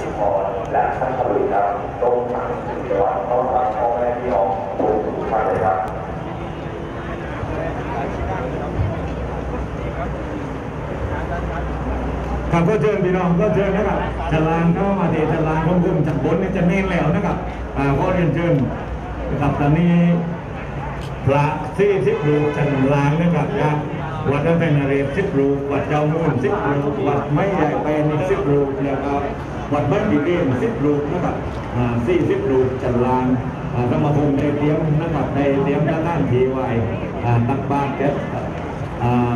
ชุมพรและท่านขบุรีครับตรงทางจังหวัดต้อนรับพ่อแม่พี่น้องทุกท่านเลยครับครับก็เชิญพี่น้องก็เชิญนะครับจลานเข้ามาที่จลานของคุณจากบนนี่จะเน้นแล้วนะครับอ่าก็เรียนเชิญนะครับตอนนี้พระที่สิบรูจันลางนะครับจากวัดพระแม่นเรศสิบรูวัดเจ้ามูลสิบรูวัดไม่ใหญ่เป็นอีกสิบรูนะครับ วัดบ้านดีเกมสิบรูปนะครับสี่สิบรูปจันลางสมาคมได้เตรียมนะครับได้เตรียมด้านด้านทีไว้อ่าตักบาตรแก๊ส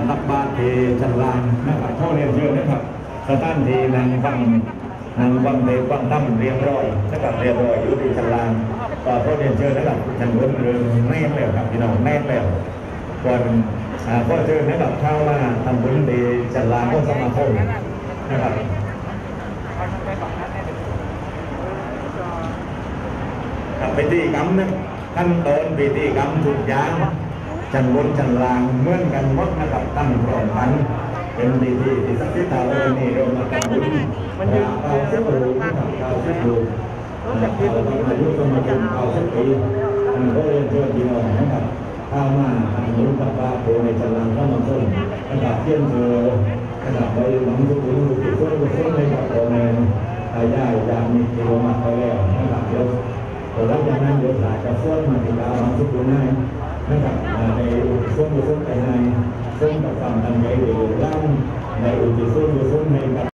ตักบาตรเทจันลานนะครับพ่อเรียนเชิญนะครับสถานที่นางฟังนางฟังเทฟังตั้มเรียบร้อยนะครับเรียบร้อยอยู่ที่จันลานก็พ่อเรียนเชิญนะครับจันวนเรืองแน่นแล้วครับพี่น้องแน่นแล้วก่อนอ่าพ่อเชิญนะครับเข้ามาทำบุญที่จันลานก็สมาคมนะครับ กับพิธีกรรมนะขั้นตอนพิธีกรรมทุกอย่างจันบนจันลางเหมือนกันหมดนะครับตั้งพร้อมกันเป็นดีที่ที่สักที่ตาวันนี้เรามาทำบุญมันยืนเก้าสิบรูนะครับเก้าสิบูเราอายุสมาชิกเก้าสิบปีอันก็เรียนเชิญพี่น้องนะครับข้ามาทำบุญกับบาโพในจันลางเข้ามาคนนะครับเที่ยงเธอนะครับไปหวังทุกคนทุกคนทุกคนในกับพ่อแม่ตายายยา มมีกิโลมาไปแล้วนะครับเดี๋ยวหลังจากนั้นเดี๋ยวสายจะฟ้อนมาที่ดาวหวังทุกคนให้นะครับในส่วนบุญส่วนภายในซึ่งกับความตั้งใจหรือร่างในอุติส่วนบุญส่วนในกับ